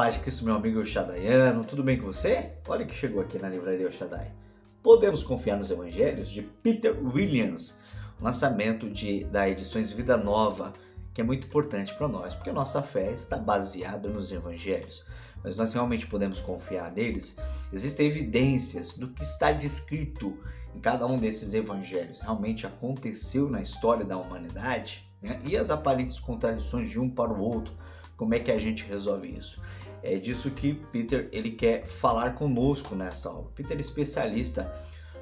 Paz de Cristo, meu amigo Shadayano, tudo bem com você? Olha que chegou aqui na livraria Shaddai. Podemos confiar nos Evangelhos de Peter Williams, lançamento de, da Edições Vida Nova, que é muito importante para nós, porque a nossa fé está baseada nos Evangelhos. Mas nós realmente podemos confiar neles? Existem evidências do que está descrito em cada um desses Evangelhos. Realmente aconteceu na história da humanidade? Né? E as aparentes contradições de um para o outro? Como é que a gente resolve isso? É disso que Peter ele quer falar conosco nessa aula. Peter é especialista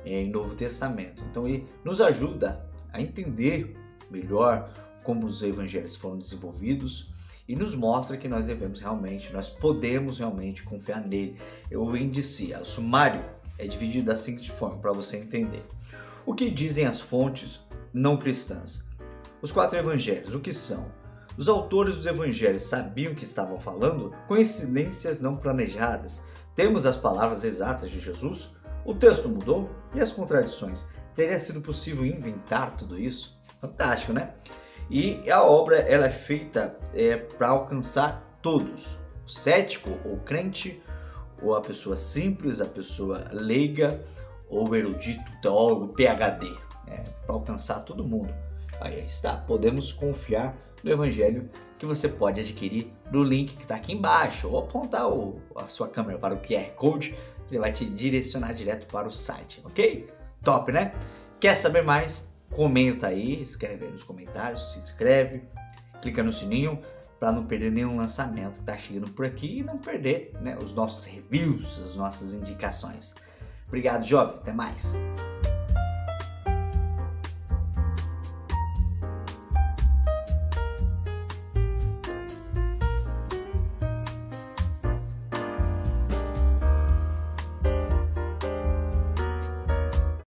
em Novo Testamento, então ele nos ajuda a entender melhor como os evangelhos foram desenvolvidos e nos mostra que nós devemos realmente, nós podemos realmente confiar nele. O índice, o sumário é dividido da seguinte forma para você entender. O que dizem as fontes não cristãs? Os quatro evangelhos, o que são? Os autores dos evangelhos sabiam que estavam falando? Coincidências não planejadas? Temos as palavras exatas de Jesus? O texto mudou? E as contradições? Teria sido possível inventar tudo isso? Fantástico, né? E a obra ela é feita é, para alcançar todos, o cético ou crente, ou a pessoa simples, a pessoa leiga, ou erudito, teólogo, PhD, é, para alcançar todo mundo. Aí está, podemos confiar no Evangelho que você pode adquirir no link que está aqui embaixo ou apontar o, a sua câmera para o QR Code, ele vai te direcionar direto para o site, ok? Top, né? Quer saber mais? Comenta aí, escreve aí nos comentários, se inscreve, clica no sininho para não perder nenhum lançamento que está chegando por aqui e não perder né, os nossos reviews, as nossas indicações. Obrigado, jovem. Até mais.